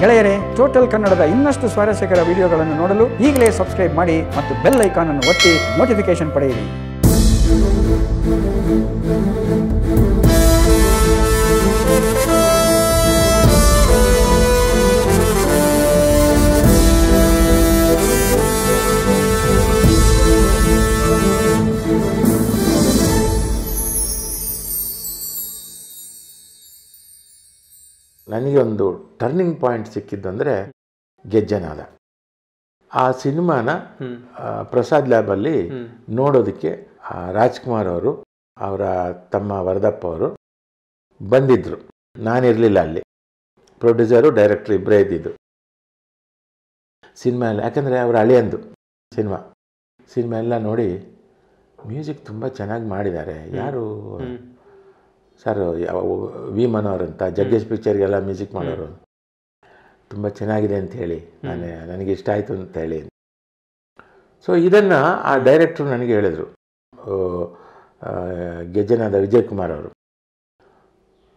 ಗೆಳೆಯರೇ ಟೋಟಲ್ ಕನ್ನಡದ ಇನ್ನಷ್ಟು ಸ್ವಾರಸ್ಯಕರ ವಿಡಿಯೋಗಳನ್ನು ನೋಡಲು ಈಗಲೇ ಸಬ್ಸ್ಕ್ರೈಬ್ ಮಾಡಿ ಮತ್ತು ಬೆಲ್ ಐಕಾನ್ ಅನ್ನು ಒತ್ತಿ ನೋಟಿಫಿಕೇಶನ್ ಪಡೆಯಿರಿ. ನನಗೆ ಒಂದು ಟರ್ನಿಂಗ್ ಪಾಯಿಂಟ್ ಸಿಕ್ಕಿದ್ದು ಅಂದರೆ ಗೆಜ್ಜೆನಾದ. ಆ ಸಿನಿಮಾನ ಪ್ರಸಾದ್ ಲ್ಯಾಬಲ್ಲಿ ನೋಡೋದಕ್ಕೆ ರಾಜ್ಕುಮಾರ್ ಅವರು ಅವರ ತಮ್ಮ ವರದಪ್ಪ ಅವರು ಬಂದಿದ್ದರು ನಾನಿರಲಿಲ್ಲ ಅಲ್ಲಿ. ಪ್ರೊಡ್ಯೂಸರು ಡೈರೆಕ್ಟ್ರು ಇಬ್ಬರೇ ಇದ್ದಿದ್ದು. ಸಿನಿಮಾ ಎಲ್ಲ ಯಾಕಂದರೆ ಅವರ ಹಳೆಯಂದು ಸಿನಿಮಾ. ಸಿನಿಮಾ ಎಲ್ಲ ನೋಡಿ ಮ್ಯೂಸಿಕ್ ತುಂಬ ಚೆನ್ನಾಗಿ ಮಾಡಿದ್ದಾರೆ. ಯಾರು ಸರ್ ವಿ ಮನೋಹರ್ ಅಂತ ಜಗ್ಗೇಶ್ ಪಿಕ್ಚರ್ಗೆಲ್ಲ ಮ್ಯೂಸಿಕ್ ಮಾಡೋರು. ತುಂಬ ಚೆನ್ನಾಗಿದೆ ಅಂತ ಹೇಳಿ. ನಾನು ನನಗೆ ಇಷ್ಟ ಆಯಿತು ಅಂತ ಹೇಳಿ. ಸೊ ಇದನ್ನು ಆ ಡೈರೆಕ್ಟ್ರು ನನಗೆ ಹೇಳಿದರು. ಗೆಜ್ಜನಾದ ವಿಜಯ್ ಕುಮಾರ್ ಅವರು.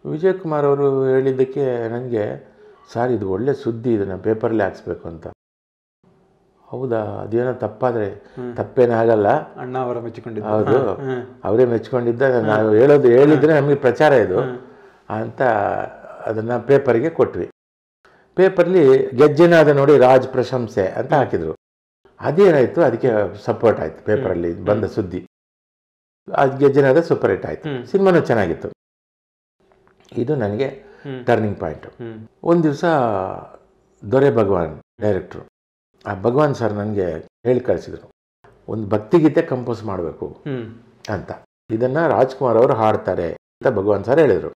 ವಿಜಯ್ ಕುಮಾರ್ ಅವರು ಹೇಳಿದ್ದಕ್ಕೆ ನನಗೆ ಸರ್ ಇದು ಒಳ್ಳೆ ಸುದ್ದಿ ಇದನ್ನು ಪೇಪರಲ್ಲಿ ಹಾಕ್ಸ್ಬೇಕು ಅಂತ. ಹೌದಾ? ಅದೇನೋ ತಪ್ಪಾದರೆ ತಪ್ಪೇನಾಗಲ್ಲ ಅಣ್ಣ ಅವರ ಮೆಚ್ಚಿಕೊಂಡಿದ್ದ. ಹೌದು. ಅವರೇ ಮೆಚ್ಕೊಂಡಿದ್ದ ನಾವು ಹೇಳೋದು ಹೇಳಿದ್ರೆ ನಮಗೆ ಪ್ರಚಾರ ಇದು. ಅಂತ ಅದನ್ನು ಪೇಪರ್ಗೆ ಕೊಟ್ವಿ. ಪೇಪರ್ಲಿ ಗೆಜ್ಜೆನಾದ ನೋಡಿ ರಾಜ್ ಪ್ರಶಂಸೆ ಅಂತ ಹಾಕಿದ್ರು. ಅದೇನಾಯಿತು? ಅದಕ್ಕೆ ಸಪೋರ್ಟ್ ಆಯಿತು ಪೇಪರಲ್ಲಿ ಬಂದ ಸುದ್ದಿ. ಅದು ಗೆಜ್ಜೆನಾದ ಸೂಪರ್ ಹಿಟ್ ಆಯ್ತು ಸಿನಿಮಾನೂ ಚೆನ್ನಾಗಿತ್ತು. ಇದು ನನಗೆ ಟರ್ನಿಂಗ್ ಪಾಯಿಂಟ್. ಒಂದು ದಿವಸ ದೊರೆ ಭಗವಾನ್ ಡೈರೆಕ್ಟ್ರು. ಆ ಭಗವಾನ್ ಸರ್ ನನಗೆ ಹೇಳಿ ಕಳಿಸಿದ್ರು. ಒಂದು ಭಕ್ತಿಗೀತೆ ಕಂಪೋಸ್ ಮಾಡಬೇಕು. ಅಂತ. ಇದನ್ನು ರಾಜ್ಕುಮಾರ್ ಅವರು ಹಾಡ್ತಾರೆ ಅಂತ ಭಗವಾನ್ ಸರ್ ಹೇಳಿದರು.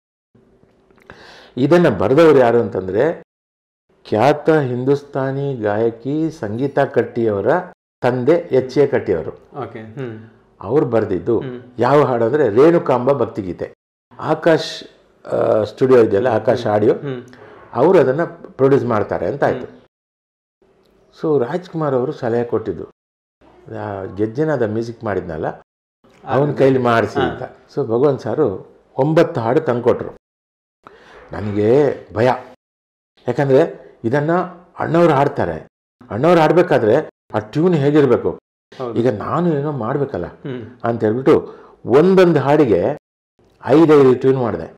ಇದನ್ನು ಬರೆದವರು ಯಾರು ಅಂತಂದರೆ ಖ್ಯಾತ ಹಿಂದೂಸ್ತಾನಿ ಗಾಯಕಿ ಸಂಗೀತ ಕಟ್ಟಿಯವರ ತಂದೆ ಎಚ್ ಎ ಕಟ್ಟಿಯವರು. ಅವ್ರು ಬರೆದಿದ್ದು ಯಾವ ಹಾಡು ಅಂದರೆ ರೇಣುಕಾಂಬ ಭಕ್ತಿಗೀತೆ. ಆಕಾಶ್ ಸ್ಟುಡಿಯೋ ಇದೆಯಲ್ಲ ಆಕಾಶ್ ಆಡಿಯೋ. ಅವರು ಅದನ್ನು ಪ್ರೊಡ್ಯೂಸ್ ಮಾಡ್ತಾರೆ ಅಂತ ಆಯಿತು. ಸೊ ರಾಜ್ಕುಮಾರ್ ಅವರು ಸಲಹೆ ಕೊಟ್ಟಿದ್ದು. ಗೆಜ್ಜೆನಾದ ಮ್ಯೂಸಿಕ್ ಮಾಡಿದ್ನಲ್ಲ ಅವನ ಕೈಲಿ ಮಾಡಿಸಿ ಅಂತ. ಸೊ ಭಗವಂತ ಸಾರು ಒಂಬತ್ತು ಹಾಡು ತಂದುಕೊಟ್ರು. ನನಗೆ ಭಯ. ಯಾಕಂದರೆ ಇದನ್ನು ಅಣ್ಣವ್ರು ಹಾಡ್ತಾರೆ. ಅಣ್ಣವ್ರು ಹಾಡಬೇಕಾದ್ರೆ ಆ ಟ್ಯೂನ್ ಹೇಗಿರಬೇಕು? ಈಗ ನಾನು ಏನೋ ಮಾಡಬೇಕಲ್ಲ ಅಂತ ಹೇಳ್ಬಿಟ್ಟು ಒಂದೊಂದು ಹಾಡಿಗೆ ಐದೈದು ಟ್ಯೂನ್ ಮಾಡಿದೆ.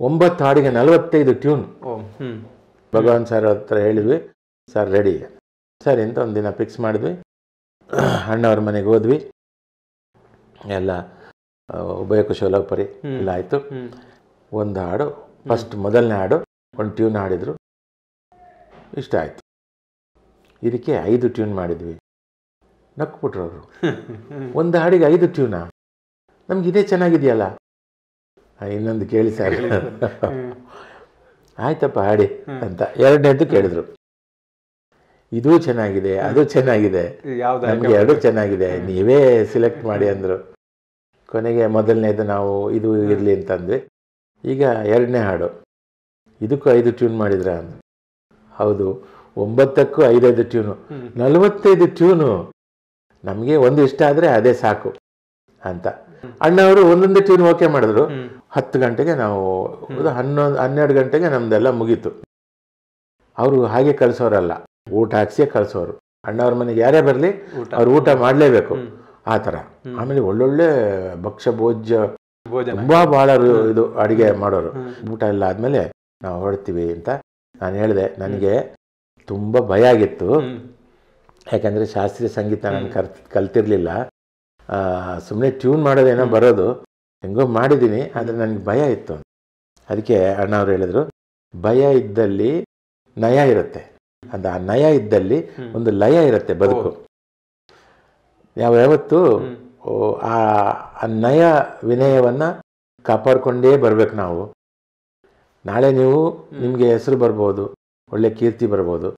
ಒಂಬತ್ತು ಹಾಡಿಗೆ ನಲವತ್ತೈದು ಟ್ಯೂನ್ ಭಗವಾನ್ ಸರ್ ಹತ್ರ ಹೇಳಿದ್ವಿ ಸರ್ ರೆಡಿ ಸರಿ ಅಂತ ಒಂದಿನ ದಿನ ಫಿಕ್ಸ್ ಮಾಡಿದ್ವಿ. ಅಣ್ಣವ್ರ ಮನೆಗೆ ಹೋದ್ವಿ. ಎಲ್ಲ ಉಭಯ ಕುಶಲೋಪರಿ. ಎಲ್ಲ ಆಯಿತು. ಒಂದು ಹಾಡು ಫಸ್ಟ್ ಮೊದಲನೇ ಹಾಡು ಒಂದು ಟ್ಯೂನ್ ಹಾಡಿದ್ರು. ಇಷ್ಟ ಆಯಿತು. ಇದಕ್ಕೆ ಐದು ಟ್ಯೂನ್ ಮಾಡಿದ್ವಿ. ನಕ್ಬಿಟ್ರು ಅವರು. ಒಂದು ಹಾಡಿಗೆ ಐದು ಟ್ಯೂನಾ ನಮ್ಗೆ ಇದೇ ಚೆನ್ನಾಗಿದೆಯಲ್ಲ? ಇನ್ನೊಂದು ಕೇಳಿ ಸರ್. ಆಯ್ತಪ್ಪ ಹಾಡಿ ಅಂತ ಎರಡನೇದು ಕೇಳಿದ್ರು. ಇದು ಚೆನ್ನಾಗಿದೆ ಅದು ಚೆನ್ನಾಗಿದೆ. ನಮಗೆ ಎರಡು ಚೆನ್ನಾಗಿದೆ. ನೀವೇ ಸಿಲೆಕ್ಟ್ ಮಾಡಿ ಅಂದ್ರು. ಕೊನೆಗೆ ಮೊದಲನೇದು ನಾವು ಇದು ಇರಲಿ ಅಂತಂದ್ವಿ. ಈಗ ಎರಡನೇ ಹಾಡು. ಇದಕ್ಕೂ ಐದು ಟ್ಯೂನ್ ಮಾಡಿದ್ರ ಅಂದ್ರು. ಹೌದು ಒಂಬತ್ತಕ್ಕೂ ಐದೈದು ಟ್ಯೂನು. ನಲವತ್ತೈದು ಟ್ಯೂನು ನಮಗೆ ಒಂದು ಇಷ್ಟ ಆದರೆ ಅದೇ ಸಾಕು ಅಂತ. ಅಣ್ಣವರು ಒಂದೊಂದು ಟ್ಯೂನ್ ಓಕೆ ಮಾಡಿದ್ರು. ಹತ್ತು ಗಂಟೆಗೆ ನಾವು ಹನ್ನೊಂದು ಹನ್ನೆರಡು ಗಂಟೆಗೆ ನಮ್ದೆಲ್ಲ ಮುಗೀತು. ಅವರು ಹಾಗೆ ಕಳಿಸೋರಲ್ಲ. ಊಟ ಹಾಕ್ಸಿಯೇ ಕಳಿಸೋರು. ಅಣ್ಣವ್ರ ಮನೆಗೆ ಯಾರೇ ಬರಲಿ ಅವ್ರು ಊಟ ಮಾಡಲೇಬೇಕು. ಆ ಥರ. ಆಮೇಲೆ ಒಳ್ಳೊಳ್ಳೆ ಭಕ್ಷ್ಯ ಭೋಜ್ಯ ತುಂಬ ಬಹಳ ಇದು ಅಡುಗೆ ಮಾಡೋರು. ಊಟ ಎಲ್ಲ ಆದಮೇಲೆ ನಾವು ಹೊರಡ್ತೀವಿ ಅಂತ ನಾನು ಹೇಳಿದೆ. ನನಗೆ ತುಂಬ ಭಯ ಆಗಿತ್ತು. ಯಾಕಂದರೆ ಶಾಸ್ತ್ರೀಯ ಸಂಗೀತ ನಾನು ಕರ್ ಕಲ್ತಿರ್ಲಿಲ್ಲ. ಸುಮ್ಮನೆ ಟ್ಯೂನ್ ಮಾಡೋದೇನೋ ಬರೋದು. ಹೆಂಗೋ ಮಾಡಿದ್ದೀನಿ ಆದರೆ ನನಗೆ ಭಯ ಇತ್ತು. ಅದಕ್ಕೆ ಅಣ್ಣವ್ರು ಹೇಳಿದರು ಭಯ ಇದ್ದಲ್ಲಿ ನಯ ಇರುತ್ತೆ. ಅದು ಆ ನಯ ಇದ್ದಲ್ಲಿ ಒಂದು ಲಯ ಇರುತ್ತೆ ಬದುಕು. ಯಾವ ಯಾವತ್ತು ಆ ನಯ ವಿನಯವನ್ನು ಕಾಪಾಡಿಕೊಂಡೇ ಬರಬೇಕು ನಾವು. ನಾಳೆ ನೀವು ನಿಮಗೆ ಹೆಸರು ಬರ್ಬೋದು ಒಳ್ಳೆ ಕೀರ್ತಿ ಬರ್ಬೋದು.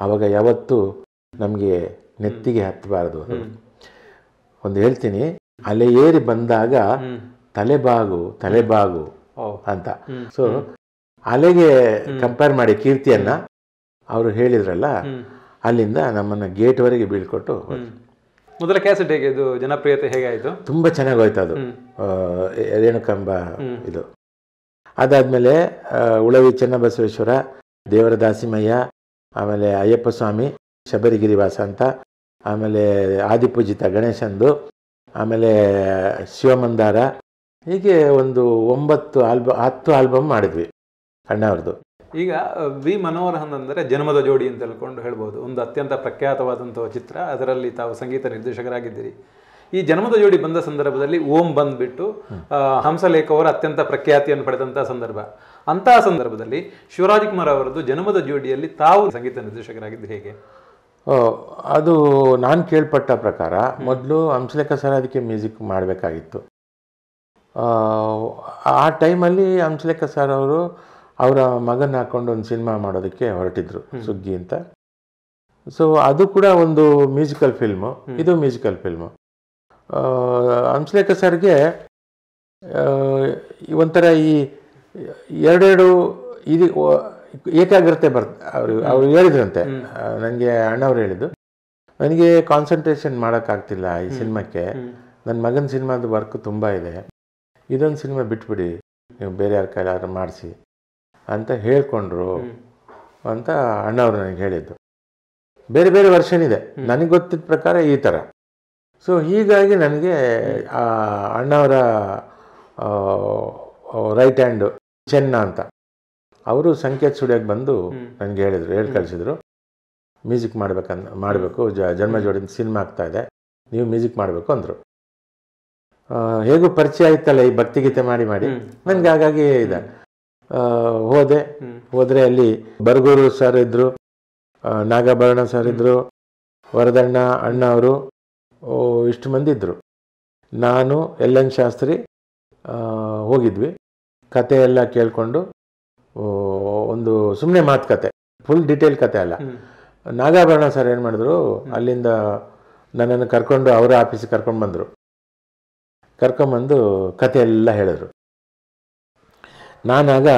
ಆವಾಗ ಯಾವತ್ತು ನಮಗೆ ನೆತ್ತಿಗೆ ಹತ್ತಬಾರದು. ಒಂದು ಹೇಳ್ತೀನಿ ಅಲೆ ಏರಿ ಬಂದಾಗ. ತಲೆಬಾಗು ತಲೆಬಾಗು ಅಂತ. ಸೊ ಅಲೆಗೆ ಕಂಪೇರ್ ಮಾಡಿ ಕೀರ್ತಿಯನ್ನ ಅವರು ಹೇಳಿದ್ರಲ್ಲ ಅಲ್ಲಿಂದ ನಮ್ಮನ್ನು ಗೇಟ್ವರೆಗೆ ಬೀಳ್ಕೊಟ್ಟು ಮೊದಲ ಕ್ಯಾಸೆಟ್ ಹೇಗೆ ಇದು? ಜನಪ್ರಿಯತೆ ಹೇಗಾಯ್ತು? ತುಂಬಾ ಚೆನ್ನಾಗಿ ಹೋಯ್ತು ಅದು ಏನು ಕಂಬ ರೇಣುಕಂಬ. ಇದು. ಅದಾದ್ಮೇಲೆ ಉಳವಿ ಚೆನ್ನಬಸವೇಶ್ವರ ದೇವರ ದಾಸಿಮಯ್ಯ ಆಮೇಲೆ ಅಯ್ಯಪ್ಪ ಸ್ವಾಮಿ ಶಬರಿಗಿರಿವಾಸ ಅಂತ ಆಮೇಲೆ ಆದಿಪೂಜಿತ ಗಣೇಶಂದು ಆಮೇಲೆ ಶಿವಮಂದಾರ ಹೀಗೆ ಒಂದು ಒಂಬತ್ತು ಆಲ್ಬ ಹತ್ತು ಆಲ್ಬಮ್ ಮಾಡಿದ್ವಿ. ಅಣ್ಣವ್ರದ್ದು ಈಗ ವಿ ಮನೋಹರ್ ಅಂದರೆ ಜನ್ಮದ ಜೋಡಿ ಅಂತ ಹೇಳ್ಕೊಂಡು ಹೇಳ್ಬೋದು. ಒಂದು ಅತ್ಯಂತ ಪ್ರಖ್ಯಾತವಾದಂಥ ಚಿತ್ರ. ಅದರಲ್ಲಿ ತಾವು ಸಂಗೀತ ನಿರ್ದೇಶಕರಾಗಿದ್ದೀರಿ. ಈ ಜನ್ಮದ ಜೋಡಿ ಬಂದ ಸಂದರ್ಭದಲ್ಲಿ ಓಂ ಬಂದ್ಬಿಟ್ಟು ಹಂಸಲೇಖ ಅವರ ಅತ್ಯಂತ ಪ್ರಖ್ಯಾತಿಯನ್ನು ಪಡೆದಂಥ ಸಂದರ್ಭ. ಅಂತಹ ಸಂದರ್ಭದಲ್ಲಿ ಶಿವರಾಜ್ ಕುಮಾರ್ ಅವರದ್ದು ಜನ್ಮದ ಜೋಡಿಯಲ್ಲಿ ತಾವು ಸಂಗೀತ ನಿರ್ದೇಶಕರಾಗಿದ್ದು ಹೇಗೆ? ಅದು ನಾನು ಕೇಳ್ಪಟ್ಟ ಪ್ರಕಾರ ಮೊದಲು ಹಂಸಲೇಖ ಸರ್ ಅದಕ್ಕೆ ಮ್ಯೂಸಿಕ್ ಮಾಡಬೇಕಾಗಿತ್ತು. ಆ ಟೈಮಲ್ಲಿ ಹಂಸಲೇಖ ಸರ್ ಅವರು ಅವರ ಮಗನ ಹಾಕೊಂಡು ಒಂದು ಸಿನಿಮಾ ಮಾಡೋದಕ್ಕೆ ಹೊರಟಿದ್ರು ಸುಗ್ಗಿ ಅಂತ. ಸೊ ಅದು ಕೂಡ ಒಂದು ಮ್ಯೂಸಿಕಲ್ ಫಿಲ್ಮು ಇದು ಮ್ಯೂಸಿಕಲ್ ಫಿಲ್ಮು ಹಂಸಲೇಖ ಸರ್ಗೆ ಒಂಥರ ಈ ಎರಡೆರಡು ಇದು ಏಕಾಗ್ರತೆ ಬರ್ತ ಅವರು ಅವ್ರು ಹೇಳಿದ್ರಂತೆ. ನನಗೆ ಅಣ್ಣವ್ರು ಹೇಳಿದ್ದು ನನಗೆ ಕಾನ್ಸಂಟ್ರೇಷನ್ ಮಾಡೋಕ್ಕಾಗ್ತಿಲ್ಲ ಈ ಸಿನಿಮಾಕ್ಕೆ ನನ್ನ ಮಗನ ಸಿನಿಮಾದ ವರ್ಕ್ ತುಂಬ ಇದೆ. ಇದೊಂದು ಸಿನಿಮಾ ಬಿಟ್ಬಿಡಿ. ನೀವು ಬೇರೆ ಯಾರ ಕೈಲಾದ್ರೂ ಮಾಡಿಸಿ. ಅಂತ ಹೇಳ್ಕೊಂಡ್ರು ಅಂತ ಅಣ್ಣವ್ರು ನನಗೆ ಹೇಳಿದ್ದು. ಬೇರೆ ಬೇರೆ ವರ್ಷನ್ ಇದೆ. ನನಗೆ ಗೊತ್ತಿದ್ದ ಪ್ರಕಾರ ಈ ಥರ. ಸೊ ಹೀಗಾಗಿ ನನಗೆ ಆ ಅಣ್ಣವರ ರೈಟ್ ಹ್ಯಾಂಡ್ ಚೆನ್ನ ಅಂತ ಅವರು ಸಂಕೇತ್ ಸ್ಟುಡಿಯೋಗೆ ಬಂದು ನನಗೆ ಹೇಳಿದರು ಹೇಳಿ ಕಳಿಸಿದ್ರು. ಮ್ಯೂಸಿಕ್ ಮಾಡ್ಬೇಕಂತ ಮಾಡಬೇಕು ಜ ಜನ್ಮ ಜೋಡಿನ ಸಿನಿಮಾ ಆಗ್ತಾ ಇದೆ. ನೀವು ಮ್ಯೂಸಿಕ್ ಮಾಡಬೇಕು ಅಂದರು. ಹೇಗೂ ಪರಿಚಯ ಆಯ್ತಲ್ಲ ಈ ಭಕ್ತಿಗೀತೆ ಮಾಡಿ ಮಾಡಿ? ನನಗೆ ಹಾಗಾಗಿ ಇದೆ. ಹೋದೆ. ಹೋದರೆ ಅಲ್ಲಿ ಬರ್ಗೂರು ಸರ್ ಇದ್ದರು ನಾಗಾಭರಣ ಸರ್ ಇದ್ದರು ವರದಣ್ಣ ಅಣ್ಣ ಅವರು ಇಷ್ಟು ಮಂದಿ ಇದ್ದರು ನಾನು ಎಲ್ ಎನ್ ಶಾಸ್ತ್ರಿ ಹೋಗಿದ್ವಿ. ಕತೆ ಎಲ್ಲ ಕೇಳಿಕೊಂಡು ಒಂದು ಸುಮ್ಮನೆ ಮಾತುಕತೆ ಫುಲ್ ಡೀಟೇಲ್ ಕತೆ ಅಲ್ಲ. ನಾಗಾಭರಣ ಸರ್ ಏನು ಮಾಡಿದ್ರು ಅಲ್ಲಿಂದ ನನ್ನನ್ನು ಕರ್ಕೊಂಡು ಅವರ ಆಫೀಸಿಗೆ ಕರ್ಕೊಂಡು ಬಂದರು. ಕರ್ಕೊಂಬಂದು ಕತೆ ಎಲ್ಲ ಹೇಳಿದ್ರು. ನಾನಾಗ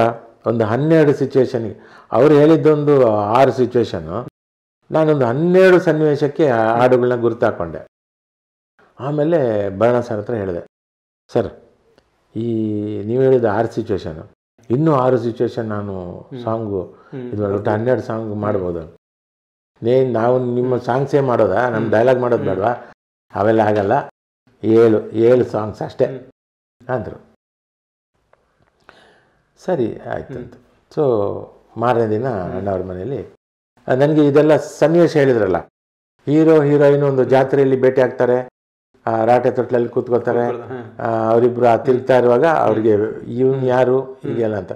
ಒಂದು ಹನ್ನೆರಡು ಸಿಚುವೇಶನ್ಗೆ ಅವ್ರು ಹೇಳಿದ್ದೊಂದು ಆರು ಸಿಚುವೇಶನ್ನು ನಾನೊಂದು ಹನ್ನೆರಡು ಸನ್ನಿವೇಶಕ್ಕೆ ಹಾಡುಗಳನ್ನ ಗುರುತಾಕೊಂಡೆ. ಆಮೇಲೆ ಬರಣ ಸರ್ ಹತ್ರ ಹೇಳಿದೆ ಸರ್ ಈ ನೀವು ಹೇಳಿದ ಆರು ಸಿಚುವೇಶನು ಇನ್ನೂ ಆರು ಸಿಚುವೇಶನ್ ನಾನು ಸಾಂಗು ಇದು ಒಟ್ಟು ಹನ್ನೆರಡು ಸಾಂಗ್ ಮಾಡ್ಬೋದು. ನೇ ನಾವು ನಿಮ್ಮ ಸಾಂಗ್ಸೇ ಮಾಡೋದಾ? ನಮ್ಮ ಡೈಲಾಗ್ ಮಾಡೋದು ಬೇಡವಾ? ಅವೆಲ್ಲ ಆಗಲ್ಲ. ಏಳು ಏಳು ಸಾಂಗ್ಸ್ ಅಷ್ಟೇ. ಅಂದರು. ಸರಿ ಆಯ್ತಂತ ಸೊ ಮಾರನೇ ದಿನ ಅಣ್ಣವ್ರ ಮನೆಯಲ್ಲಿ ನನಗೆ ಇದೆಲ್ಲ ಸನ್ನಿವೇಶ ಹೇಳಿದ್ರಲ್ಲ ಹೀರೋ ಹೀರೋಯಿನ್ ಒಂದು ಜಾತ್ರೆಯಲ್ಲಿ ಭೇಟಿ ಆಗ್ತಾರೆ ರಾಟೆ ತೊಟ್ಲಲ್ಲಿ ಕೂತ್ಕೋತಾರೆ ಅವರಿಬ್ರು ಆ ತಿರುಗ್ತಾ ಇರುವಾಗ ಅವ್ರಿಗೆ ಇವನು ಯಾರು ಹೀಗೆಲ್ಲ ಅಂತ.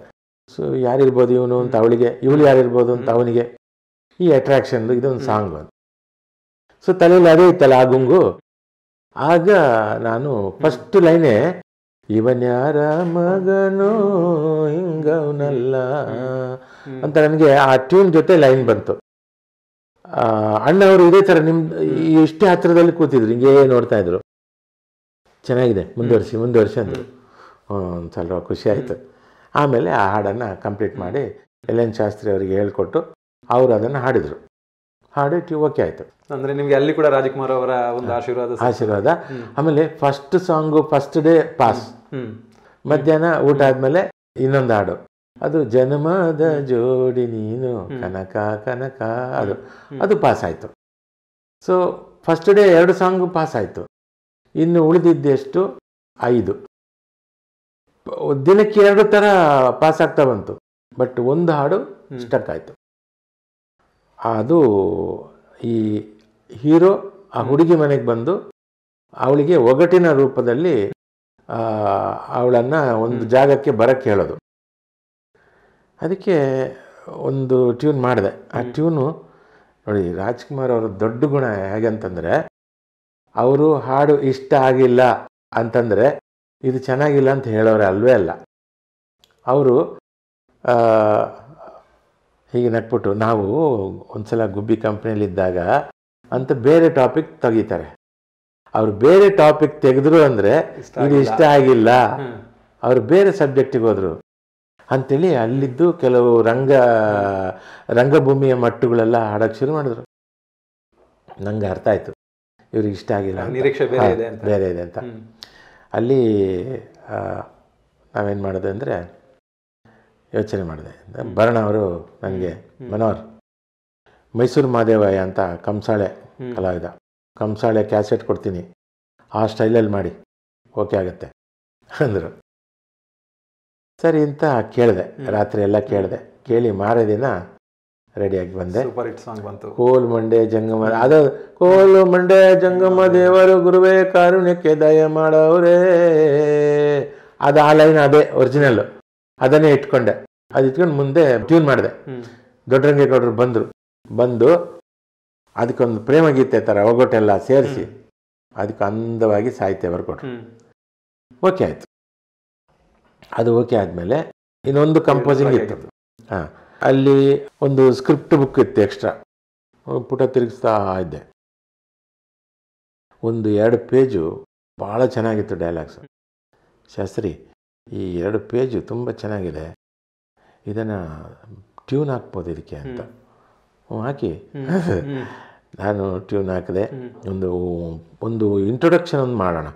ಸೊ ಯಾರಿರ್ಬೋದು ಇವನು ಅಂತ ಅವಳಿಗೆ ಇವಳು ಯಾರಿರ್ಬೋದು ಅಂತ ಅವನಿಗೆ ಈ ಅಟ್ರಾಕ್ಷನ್ ಇದೊಂದು ಸಾಂಗ್ ಅಂತ ಸೊ ತಲೆಯಲ್ಲಿ ಅದೇ ಇತ್ತಲ್ಲ ಆ ಗುಂಗು? ಆಗ ನಾನು ಫಸ್ಟ್ ಲೈನೇ ಇವನ್ಯಾರ ಮಗನು ಹಿಂಗವನಲ್ಲ. ಅಂತ ನನಗೆ ಆ ಟ್ಯೂನ್ ಜೊತೆ ಲೈನ್ ಬಂತು. ಅಣ್ಣವರು ಇದೇ ಥರ ನಿಮ್ಮ ಇಷ್ಟೇ ಹತ್ರದಲ್ಲಿ ಕೂತಿದ್ರು ಹಿಂಗೆ ನೋಡ್ತಾ ಇದ್ರು. ಚೆನ್ನಾಗಿದೆ ಮುಂದುವರಿಸಿ ಮುಂದುವರಿಸಿ ಅಂದರು. ಸ್ವಲ್ಪ ಖುಷಿ ಆಯಿತು. ಆಮೇಲೆ ಆ ಹಾಡನ್ನು ಕಂಪ್ಲೀಟ್ ಮಾಡಿ ಎಲ್ ಎನ್ ಶಾಸ್ತ್ರಿ ಅವರಿಗೆ ಹೇಳ್ಕೊಟ್ಟು ಅವರು ಅದನ್ನು ಹಾಡಿದರು. ಹಾಡಿ ಟ್ಯೂ ಓಕೆ ಆಯಿತು. ಅಂದ್ರೆ ನಿಮಗೆ ಅಲ್ಲಿ ಕೂಡ ರಾಜಕುಮಾರ್ ಅವರ ಒಂದು ಆಶೀರ್ವಾದ. ಆಶೀರ್ವಾದ. ಆಮೇಲೆ first song first day pass ಮಧ್ಯಾಹ್ನ ಊಟ ಆದಮೇಲೆ ಇನ್ನೊಂದು ಹಾಡು. ಅದು ಜನ್ಮದ ಜೋಡಿ ನೀನು ಕನಕ ಕನಕ ಅದು. ಅದು ಪಾಸ್ ಆಯಿತು ಸೊ ಫಸ್ಟ್ ಡೇ ಎರಡು ಸಾಂಗು ಪಾಸ್ ಆಯಿತು ಇನ್ನು ಉಳಿದಿದ್ದೆಷ್ಟು? ಐದು. ದಿನಕ್ಕೆ ಎರಡು ಥರ ಪಾಸ್ ಆಗ್ತಾ ಬಂತು. ಬಟ್ ಒಂದು ಹಾಡು ಸ್ಟಕ್ ಆಯಿತು. ಅದು ಈ ಹೀರೋ ಆ ಹುಡುಗಿ ಮನೆಗೆ ಬಂದು ಅವಳಿಗೆ ಒಗಟಿನ ರೂಪದಲ್ಲಿ ಅವಳನ್ನು ಒಂದು ಜಾಗಕ್ಕೆ ಬರಕ್ಕೆ ಹೇಳೋದು. ಅದಕ್ಕೆ ಒಂದು ಟ್ಯೂನ್ ಮಾಡಿದೆ. ಆ ಟ್ಯೂನು ನೋಡಿ ರಾಜ್ಕುಮಾರ್ ಅವರ ದೊಡ್ಡ ಗುಣ ಹೇಗಂತಂದರೆ ಅವರು ಹಾಡು ಇಷ್ಟ ಆಗಿಲ್ಲ ಅಂತಂದರೆ ಇದು ಚೆನ್ನಾಗಿಲ್ಲ ಅಂತ ಹೇಳೋರೆ ಅಲ್ವೇ ಅಲ್ಲ. ಅವರು ಹೀಗೆ ನಟ್ಬಿಟ್ಟು ನಾವು ಒಂದ್ಸಲ ಗುಬ್ಬಿ ಕಂಪ್ನಿಯಲ್ಲಿದ್ದಾಗ ಅಂತ ಬೇರೆ ಟಾಪಿಕ್ ತೆಗಿತಾರೆ. ಅವ್ರು ಬೇರೆ ಟಾಪಿಕ್ ತೆಗೆದ್ರು ಅಂದರೆ ಇದು ಇಷ್ಟ ಆಗಿಲ್ಲ. ಅವರು ಬೇರೆ ಸಬ್ಜೆಕ್ಟಿಗೆ ಹೋದರು. ಅಂಥೇಳಿ ಅಲ್ಲಿದ್ದು ಕೆಲವು ರಂಗ ರಂಗಭೂಮಿಯ ಮಟ್ಟುಗಳೆಲ್ಲ ಹಾಡೋಕ್ಕೆ ಶುರು ಮಾಡಿದ್ರು. ನಂಗೆ ಅರ್ಥ ಆಯಿತು. ಇವ್ರಿಗೆ ಇಷ್ಟ ಆಗಿಲ್ಲ. ನಿರೀಕ್ಷೆ ಬೇರೆ ಇದೆ ಅಂತ. ಬೇರೆ ಇದೆ ಅಂತ. ಅಲ್ಲಿ ನಾವೇನು ಮಾಡಿದೆ ಅಂದರೆ ಯೋಚನೆ ಮಾಡಿದೆ. ಭರಣ ಅವರು ನನಗೆ ಮನೋಹರ್ ಮೈಸೂರು ಮಹಾದೇವಯ್ಯ ಅಂತ ಕಂಸಾಳೆ ಕಲಾವಿದ. ಕಂಸಾಳೆ ಕ್ಯಾಸೆಟ್ ಕೊಡ್ತೀನಿ. ಆ ಸ್ಟೈಲಲ್ಲಿ ಮಾಡಿ. ಓಕೆ ಆಗುತ್ತೆ. ಅಂದರು. ಸರಿ ಅಂತ ಕೇಳಿದೆ. ರಾತ್ರಿ ಎಲ್ಲ ಕೇಳಿದೆ. ಕೇಳಿ ಮಾರೇ ದಿನ ರೆಡಿಯಾಗಿ ಬಂದೆ. ಸೂಪರ್ ಹಿಟ್ ಸಾಂಗ್ ಬಂತು. ಕೋಲ್ ಮಂಡೆ ಜಂಗಮ ಅದು ಕೋಲು ಮಂಡೆ ಜಂಗಮ ದೇವರು ಗುರುವೇ ಕಾರುಣ್ಯಕ್ಕೆ ದಯ ಮಾಡೋರೇ ಅದು ಆ ಲೈನ್ ಅದೇ ಒರಿಜಿನಲ್ ಅದನ್ನೇ ಇಟ್ಕೊಂಡೆ. ಅದು ಇಟ್ಕೊಂಡು ಮುಂದೆ ಟ್ಯೂನ್ ಮಾಡಿದೆ. ದೊಡ್ಡ ದೊಡ್ಡರಂಗೇಗೌಡರು ಬಂದರು. ಬಂದು ಅದಕ್ಕೊಂದು ಪ್ರೇಮ ಗೀತೆ ಥರ ಒಗ್ಗಟ್ಟೆಲ್ಲ ಸೇರಿಸಿ ಅದಕ್ಕೆ ಅಂದವಾಗಿ ಸಾಹಿತ್ಯ ಬರ್ಕೊಟ್ರು. ಓಕೆ ಆಯಿತು. ಅದು ಓಕೆ ಆದಮೇಲೆ ಇನ್ನೊಂದು ಕಂಪೋಸಿಂಗ್ ಇತ್ತು. ಹಾಂ ಅಲ್ಲಿ ಒಂದು ಸ್ಕ್ರಿಪ್ಟ್ ಬುಕ್ ಇತ್ತು ಎಕ್ಸ್ಟ್ರಾ ಪುಟ ತಿರುಗಿಸ್ತಾ ಇದ್ದೆ. ಒಂದು ಎರಡು ಪೇಜು ಭಾಳ ಚೆನ್ನಾಗಿತ್ತು ಡೈಲಾಗ್ಸ್ ಶಾಸ್ತ್ರಿ ಈ ಎರಡು ಪೇಜು ತುಂಬ ಚೆನ್ನಾಗಿದೆ. ಇದನ್ನು ಟ್ಯೂನ್ ಹಾಕ್ಬೋದು ಇದಕ್ಕೆ ಅಂತ. ಹಾಕಿ. ನಾನು ಟ್ಯೂನ್ ಹಾಕಿದೆ ಒಂದು ಒಂದು ಇಂಟ್ರೊಡಕ್ಷನ್ ಒಂದು ಮಾಡೋಣ.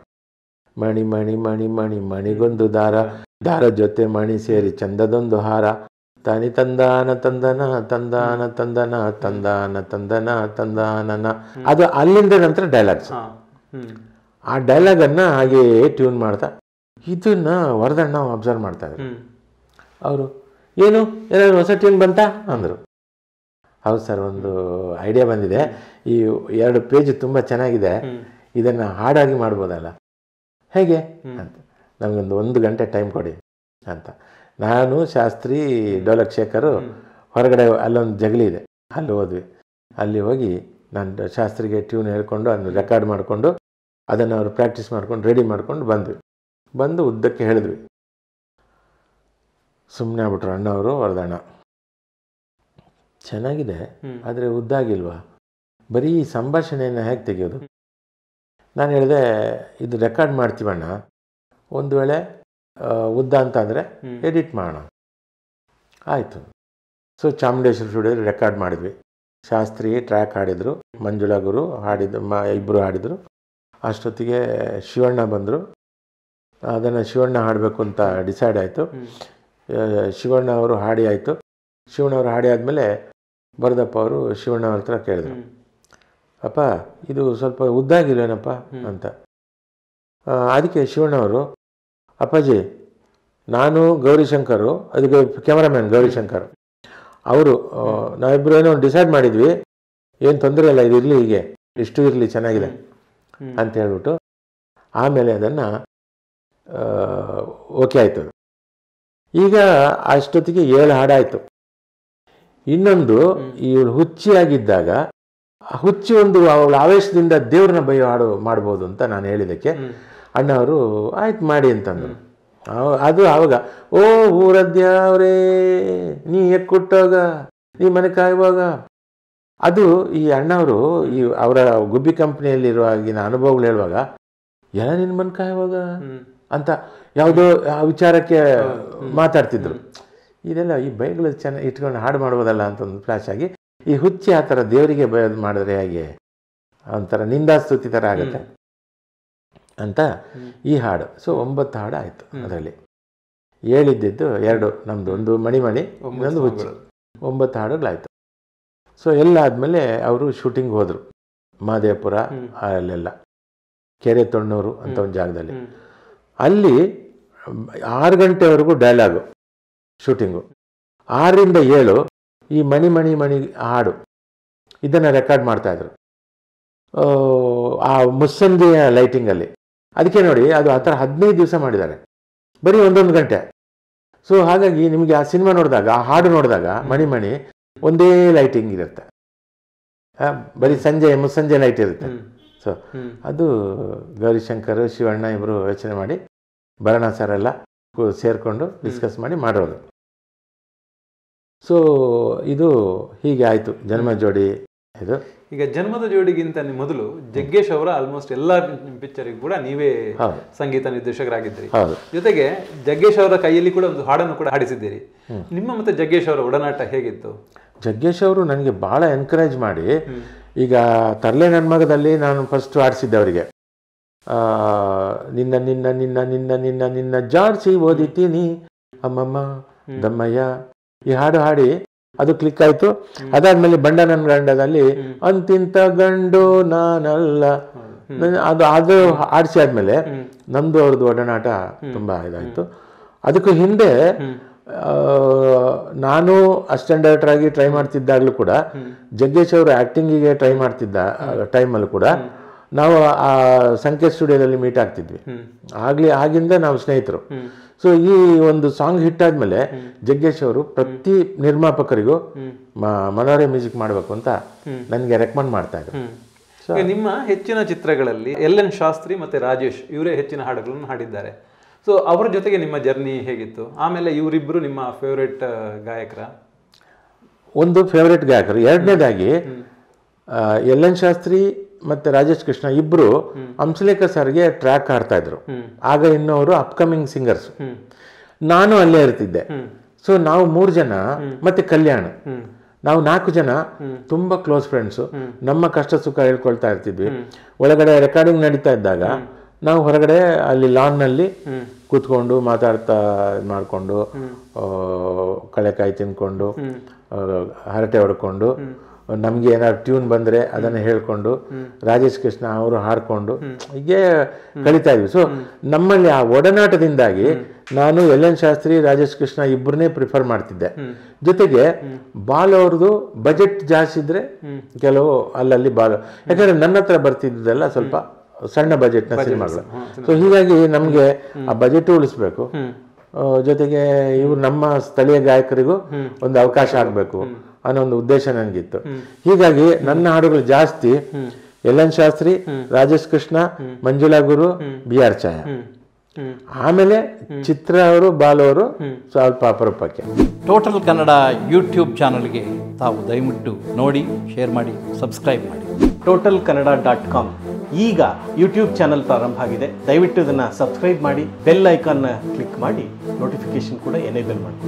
ಮಣಿ ಮಣಿ ಮಣಿ ಮಣಿ ಮಣಿಗೊಂದು ದಾರ. ದಾರ ಜೊತೆ ಮಣಿ ಸೇರಿ ಚಂದದೊಂದು ಹಾರ. ತಾನಿ ತಂದಾನ ತಂದನ ತಂದಾನ ತಂದನ ತಂದಾನ ತಂದನ ತಂದಾನನ. ಅದು ಅಲ್ಲಿಂದ ನಂತರ ಡೈಲಾಗ್ಸ್ ಆ ಡೈಲಾಗ್ ಡೈಲಾಗನ್ನು ಹಾಗೆ ಟ್ಯೂನ್ ಮಾಡ್ತಾ ಇದನ್ನ ವರದಣ್ಣ ಅಬ್ಸರ್ವ್ ಮಾಡ್ತಾ ಇದ್ರು. ಅವರು ಏನು? ಏನಾದ್ರು ಹೊಸ ಟ್ಯೂನ್ ಬಂತಾ? ಅಂದರು. ಹೌದು ಸರ್ ಒಂದು ಐಡಿಯಾ ಬಂದಿದೆ. ಈ ಎರಡು ಪೇಜ್ ತುಂಬ ಚೆನ್ನಾಗಿದೆ. ಇದನ್ನು ಹಾಡಾಗಿ ಮಾಡ್ಬೋದಲ್ಲ? ಹೇಗೆ? ಅಂತ. ನಮಗೊಂದು ಒಂದು ಗಂಟೆ ಟೈಮ್ ಕೊಡಿ ಅಂತ. ನಾನು ಶಾಸ್ತ್ರಿ ಡೋಲಕ್ ಶೇಖರು ಹೊರಗಡೆ ಅಲ್ಲೊಂದು ಜಗಲಿ ಇದೆ. ಅಲ್ಲಿ ಹೋದ್ವಿ. ಅಲ್ಲಿ ಹೋಗಿ ನಾನು ಶಾಸ್ತ್ರಿಗೆ ಟ್ಯೂನ್ ಹೇಳ್ಕೊಂಡು ಅದನ್ನು ರೆಕಾರ್ಡ್ ಮಾಡಿಕೊಂಡು ಅದನ್ನು ಅವರು ಪ್ರಾಕ್ಟೀಸ್ ಮಾಡ್ಕೊಂಡು ರೆಡಿ ಮಾಡ್ಕೊಂಡು ಬಂದ್ವಿ. ಬಂದು ಉದ್ದಕ್ಕೆ ಹೇಳಿದ್ವಿ. ಸುಮ್ಮನೆ ಆಗ್ಬಿಟ್ರು ಅಣ್ಣವರು ವರದಣ್ಣ. ಚೆನ್ನಾಗಿದೆ. ಆದರೆ ಉದ್ದಾಗಿಲ್ವಾ? ಬರೀ ಸಂಭಾಷಣೆಯನ್ನು ಹೇಗೆ ತೆಗೆಯೋದು? ನಾನು ಹೇಳಿದೆ ಇದು ರೆಕಾರ್ಡ್ ಮಾಡ್ತೀವಣ್ಣ ಒಂದು ವೇಳೆ ಉದ್ದ ಅಂತ ಅಂದರೆ ಎಡಿಟ್ ಮಾಡೋಣ. ಆಯಿತು. ಸೊ ಚಾಮುಂಡೇಶ್ವರಿ ಸ್ಟುಡಿಯೋ ರೆಕಾರ್ಡ್ ಮಾಡಿದ್ವಿ. ಶಾಸ್ತ್ರಿ ಟ್ರ್ಯಾಕ್ ಹಾಡಿದರು ಮಂಜುಳಾ ಗುರು ಹಾಡಿದ್ದು ಮ ಇಬ್ಬರು ಹಾಡಿದರು. ಅಷ್ಟೊತ್ತಿಗೆ ಶಿವಣ್ಣ ಬಂದರು. ಅದನ್ನು ಶಿವಣ್ಣ ಹಾಡಬೇಕು ಅಂತ ಡಿಸೈಡ್ ಆಯಿತು. ಶಿವಣ್ಣ ಅವರು ಹಾಡಿ ಆಯಿತು. ಶಿವಣ್ಣ ಅವರು ಹಾಡಿ ಆದಮೇಲೆ ಬರದಪ್ಪ ಅವರು ಶಿವಣ್ಣ ಅವ್ರ ಹತ್ರ ಕೇಳಿದ್ರು. ಅಪ್ಪ ಇದು ಸ್ವಲ್ಪ ಉದ್ದಾಗಿಲ್ವೇನಪ್ಪ? ಅಂತ. ಅದಕ್ಕೆ ಶಿವಣ್ಣ ಅವರು ಅಪ್ಪಾಜಿ ನಾನು ಗೌರಿಶಂಕರು ಅದಕ್ಕೆ ಕ್ಯಾಮರಾಮ್ಯಾನ್ ಗೌರಿಶಂಕರ್. ಅವರು ನಾವಿಬ್ಬರು ಏನೋ ಡಿಸೈಡ್ ಮಾಡಿದ್ವಿ ಏನು ತೊಂದರೆ ಇಲ್ಲ ಇದು ಇರಲಿ ಹೀಗೆ ಇಷ್ಟು ಇರಲಿ ಚೆನ್ನಾಗಿದೆ ಅಂತ ಹೇಳ್ಬಿಟ್ಟು ಆಮೇಲೆ ಅದನ್ನು ಓಕೆ ಆಯಿತು. ಈಗ ಅಷ್ಟೊತ್ತಿಗೆ ಏಳು ಹಾಡಾಯಿತು. ಇನ್ನೊಂದು ಇವಳು ಹುಚ್ಚಿಯಾಗಿದ್ದಾಗ ಹುಚ್ಚಿ ಒಂದು ಅವಳ ಆವೇಶದಿಂದ ದೇವ್ರನ್ನ ಭಯ ಆಡು ಮಾಡ್ಬೋದು ಅಂತ ನಾನು ಹೇಳಿದ್ದಕ್ಕೆ ಅಣ್ಣವರು ಆಯ್ತು ಮಾಡಿ ಅಂತಂದ್ರು. ಅದು ಆವಾಗ ಓ ಊರದ್ಯಾವ್ರೇ ನೀ ಎಕ್ಕುಟ್ಟೋಗ ನೀ ಮನೆ ಕಾಯುವಾಗ. ಅದು ಈ ಅಣ್ಣವರು ಈ ಅವರ ಗುಬ್ಬಿ ಕಂಪ್ನಿಯಲ್ಲಿರುವಾಗಿನ ಅನುಭವಗಳು ಹೇಳುವಾಗ ಎಲ್ಲ ನಿನ್ನ ಮನೆ ಕಾಯುವಾಗ? ಅಂತ ಯಾವುದೋ ವಿಚಾರಕ್ಕೆ ಮಾತಾಡ್ತಿದ್ರು. ಇದೆಲ್ಲ ಈ ಬೈಗಳು ಚೆನ್ನಾಗಿ ಇಟ್ಕೊಂಡು ಹಾಡು ಮಾಡ್ಬೋದಲ್ಲ ಅಂತ ಒಂದು ಫ್ಲಾಶ್ ಆಗಿ ಈ ಹುಚ್ಚಿ ಆ ಥರ ದೇವರಿಗೆ ಬಯೋದು ಮಾಡಿದ್ರೆ ಹೇಗೆ? ಒಂಥರ ನಿಂದಾಸ್ತುತಿ ಥರ ಆಗುತ್ತೆ ಅಂತ ಈ ಹಾಡು. ಸೊ ಒಂಬತ್ತು ಹಾಡು ಆಯಿತು ಅದರಲ್ಲಿ. ಹೇಳಿದ್ದಿದ್ದು ಎರಡು ನಮ್ಮದು ಒಂದು ಮಣಿಮಣಿ ಒಂದು ಹುಚ್ಚಿ. ಒಂಬತ್ತು ಹಾಡುಗಳಾಯಿತು. ಸೊ ಎಲ್ಲ ಆದಮೇಲೆ ಅವರು ಶೂಟಿಂಗ್ ಹೋದರು. ಮಹದೇವಪುರ ಅಲ್ಲೆಲ್ಲ. ಕೆರೆ ತೊಣ್ಣೂರು ಅಂತ ಒಂದು ಜಾಗದಲ್ಲಿ. ಅಲ್ಲಿ ಆರು ಗಂಟೆವರೆಗೂ ಡೈಲಾಗು ಶೂಟಿಂಗು. ಆರರಿಂದ ಏಳು ಈ ಮಣಿ ಮಣಿ ಮಣಿ ಹಾಡು ಇದನ್ನು ರೆಕಾರ್ಡ್ ಮಾಡ್ತಾಯಿದ್ರು ಆ ಮುಸ್ಸಂಜೆಯ ಲೈಟಿಂಗಲ್ಲಿ. ಅದಕ್ಕೆ ನೋಡಿ ಅದು ಆ ಥರ ಹದಿನೈದು ದಿವಸ ಮಾಡಿದ್ದಾರೆ. ಬರೀ ಒಂದೊಂದು ಗಂಟೆ. ಸೊ ಹಾಗಾಗಿ ನಿಮಗೆ ಆ ಸಿನಿಮಾ ನೋಡಿದಾಗ ಆ ಹಾಡು ನೋಡಿದಾಗ ಮಣಿ ಮಣಿ ಒಂದೇ ಲೈಟಿಂಗ್ ಇರುತ್ತೆ. ಬರೀ ಸಂಜೆ ಮುಸ್ಸಂಜೆ ಲೈಟ್ ಇರುತ್ತೆ. ಸೊ ಅದು ಗೌರಿಶಂಕರ್ ಶಿವಣ್ಣ ಇಬ್ಬರು ಯೋಚನೆ ಮಾಡಿ ಭರಣ ಸರ್ ಎಲ್ಲ ಸೇರ್ಕೊಂಡು ಡಿಸ್ಕಸ್ ಮಾಡಿ ಮಾಡೋದು. ಸೊ ಇದು ಹೀಗೆ ಆಯಿತು. ಜನ್ಮ ಜೋಡಿ ಇದು. ಈಗ ಜನ್ಮದ ಜೋಡಿಗಿಂತ ಮೊದಲು ಜಗ್ಗೇಶ್ ಅವರ ಆಲ್ಮೋಸ್ಟ್ ಎಲ್ಲ ಪಿಕ್ಚರಿಗೂ ಕೂಡ ನೀವೇ ಸಂಗೀತ ನಿರ್ದೇಶಕರಾಗಿದ್ದೀರಿ. ಜೊತೆಗೆ ಜಗ್ಗೇಶ್ ಅವರ ಕೈಯಲ್ಲಿ ಕೂಡ ಒಂದು ಹಾಡನ್ನು ಕೂಡ ಹಾಡಿಸಿದ್ದೀರಿ. ನಿಮ್ಮ ಮತ್ತೆ ಜಗ್ಗೇಶ್ ಅವರ ಒಡನಾಟ ಹೇಗಿತ್ತು? ಜಗ್ಗೇಶ್ ಅವರು ನನಗೆ ಭಾಳ ಎನ್ಕರೇಜ್ ಮಾಡಿ ಈಗ ತರಲೆ ನನ್ನ ಮಗದಲ್ಲಿ ನಾನು ಫಸ್ಟ್ ಆಡಿಸಿದ್ದೆ ಅವರಿಗೆ. ನಿನ್ನ ನಿನ್ನ ನಿನ್ನ ನಿನ್ನ ನಿನ್ನ ನಿನ್ನ ಜಾರ್ಸಿ ಓದಿತೀನಿ. ಅಮ್ಮಮ್ಮ ದಮ್ಮಯ್ಯ ಈ ಹಾಡು ಹಾಡಿ ಅದು ಕ್ಲಿಕ್ ಆಯ್ತು. ಅದಾದ್ಮೇಲೆ ಬಂಡ ನನ್ ಗಂಡದಲ್ಲಿ ಅಂತಿಂತ ಗಂಡು ನಾನಲ್ಲ. ನನ್- ಅದು ಅದು ಆಡಿಸಿ ಆದ್ಮೇಲೆ ನಮ್ದು ಅವ್ರದ್ದು ಒಡನಾಟ ತುಂಬಾ ಇದಾಯ್ತು. ಅದಕ್ಕೂ ಹಿಂದೆ ನಾನು ಅಸಿಸ್ಟೆಂಟ್ ಡೈರೆಕ್ಟರ್ ಆಗಿ ಟ್ರೈ ಮಾಡ್ತಿದ್ದಾಗಲೂ ಕೂಡ ಜಗ್ಗೇಶ್ ಅವರು ಆಕ್ಟಿಂಗಿಗೆ ಟ್ರೈ ಮಾಡ್ತಿದ್ದ ಟೈಮಲ್ಲೂ ಕೂಡ ನಾವು ಆ ಸಂಕೇತ್ ಸ್ಟುಡಿಯೋದಲ್ಲಿ ಮೀಟ್ ಆಗ್ತಿದ್ವಿ. ಆಗ್ಲಿ ಆಗಿಂದ ನಾವು ಸ್ನೇಹಿತರು. ಸೊ ಈ ಒಂದು ಸಾಂಗ್ ಹಿಟ್ ಆದ್ಮೇಲೆ ಜಗ್ಗೇಶ್ ಅವರು ಪ್ರತಿ ನಿರ್ಮಾಪಕರಿಗೂ ಮ- ಮನೋರೆ ಮ್ಯೂಸಿಕ್ ಮಾಡಬೇಕು ಅಂತ ನನಗೆ ರೆಕಮೆಂಡ್ ಮಾಡ್ತಾ ಇದ್ರು. ನಿಮ್ಮ ಹೆಚ್ಚಿನ ಚಿತ್ರಗಳಲ್ಲಿ ಎಲ್ ಎನ್ ಶಾಸ್ತ್ರಿ ಮತ್ತೆ ರಾಜೇಶ್ ಇವರೇ ಹೆಚ್ಚಿನ ಹಾಡುಗಳನ್ನು ಹಾಡಿದ್ದಾರೆ. ಸೊ ಅವರ ಜೊತೆಗೆ ನಿಮ್ಮ ಜರ್ನಿ ಹೇಗಿತ್ತು? ಆಮೇಲೆ ಇವರಿಬ್ಬರು ನಿಮ್ಮ ಫೇವರೇಟ್ ಗಾಯಕರ? ಒಂದು ಫೇವರೇಟ್ ಗಾಯಕರು. ಎರಡನೇದಾಗಿ ಎಲ್ ಎನ್ ಶಾಸ್ತ್ರಿ ಮತ್ತೆ ರಾಜೇಶ್ ಕೃಷ್ಣ ಇಬ್ರು ಹಂಸಲೇಖ ಸರ್ಗೆ ಟ್ರ್ಯಾಕ್ ಆಡ್ತಾ ಇದ್ರು. ಆಗ ಇನ್ನು ಅವರು ಅಪ್ಕಮಿಂಗ್ ಸಿಂಗರ್ಸ್ ನಾನು ಅಲ್ಲೇ ಇರ್ತಿದ್ದೆ. ಸೊ ನಾವು ಮೂರು ಜನ ಮತ್ತೆ ಕಲ್ಯಾಣ. ನಾವು ನಾಲ್ಕು ಜನ ತುಂಬಾ ಕ್ಲೋಸ್ ಫ್ರೆಂಡ್ಸು ನಮ್ಮ ಕಷ್ಟ ಸುಖ ಹೇಳ್ಕೊಳ್ತಾ ಇರ್ತಿದ್ವಿ. ಒಳಗಡೆ ರೆಕಾರ್ಡಿಂಗ್ ನಡೀತಾ ಇದ್ದಾಗ ನಾವು ಹೊರಗಡೆ ಅಲ್ಲಿ ಲಾನ್ನಲ್ಲಿ ಕೂತ್ಕೊಂಡು ಮಾತಾಡ್ತಾ ಮಾಡಿಕೊಂಡು ಕಳೆಕಾಯಿ ತಿನ್ಕೊಂಡು ಹರಟೆ ಹೊಡ್ಕೊಂಡು ನಮಗೆ ಏನಾದ್ರು ಟ್ಯೂನ್ ಬಂದ್ರೆ ಅದನ್ನ ಹೇಳ್ಕೊಂಡು ರಾಜೇಶ್ ಕೃಷ್ಣ ಅವರು ಹಾಡ್ಕೊಂಡು ಹೀಗೆ ಕಲಿತಾ ಇದ್ವಿ. ಸೊ ನಮ್ಮಲ್ಲಿ ಆ ಒಡನಾಟದಿಂದಾಗಿ ನಾನು ಎಲ್ ಎನ್ ಶಾಸ್ತ್ರಿ ರಾಜೇಶ್ ಕೃಷ್ಣ ಇಬ್ಬರನ್ನೇ ಪ್ರಿಫರ್ ಮಾಡ್ತಿದ್ದೆ. ಜೊತೆಗೆ ಬಾಲ್ ಅವ್ರದ್ದು ಬಜೆಟ್ ಜಾಸ್ತಿ ಇದ್ರೆ ಕೆಲವು ಅಲ್ಲಲ್ಲಿ ಬಾಲ್ ಯಾಕಂದ್ರೆ ನನ್ನ ಹತ್ರ ಬರ್ತಿದ್ದೆಲ್ಲ ಸ್ವಲ್ಪ ಸಣ್ಣ ಬಜೆಟ್ನ ಸಿನಿಮಾಗಳು ಸೊ ಹೀಗಾಗಿ ನಮಗೆ ಆ ಬಜೆಟ್ ಉಳಿಸ್ಬೇಕು. ಜೊತೆಗೆ ಇವ್ರು ನಮ್ಮ ಸ್ಥಳೀಯ ಗಾಯಕರಿಗೂ ಒಂದು ಅವಕಾಶ ಆಗಬೇಕು. ಅನ್ನೋ ಒಂದು ಉದ್ದೇಶ ನನಗಿತ್ತು ಹೀಗಾಗಿ ನನ್ನ ಹಾಡುಗಳು ಜಾಸ್ತಿ L N Shastri Rajesh Krishna Manjula Guru B R Chhaya. ಆಮೇಲೆ ಚಿತ್ರ ಅವರು ಬಾಲು ಅವರು ಸ್ವಲ್ಪ ಅಪರೂಪಕ್ಕೆ. ಟೋಟಲ್ ಕನ್ನಡ ಯೂಟ್ಯೂಬ್ ಚಾನಲ್ಗೆ ತಾವು ದಯವಿಟ್ಟು ನೋಡಿ ಶೇರ್ ಮಾಡಿ ಸಬ್ಸ್ಕ್ರೈಬ್ ಮಾಡಿ. Total Kannada dot com. ಈಗ ಯೂಟ್ಯೂಬ್ ಚಾನಲ್ ಪ್ರಾರಂಭ ಆಗಿದೆ. ದಯವಿಟ್ಟು ಇದನ್ನು ಸಬ್ಸ್ಕ್ರೈಬ್ ಮಾಡಿ ಬೆಲ್ ಐಕಾನ್ನ ಕ್ಲಿಕ್ ಮಾಡಿ ನೋಟಿಫಿಕೇಶನ್ ಕೂಡ ಎನೇಬಲ್ ಮಾಡಿ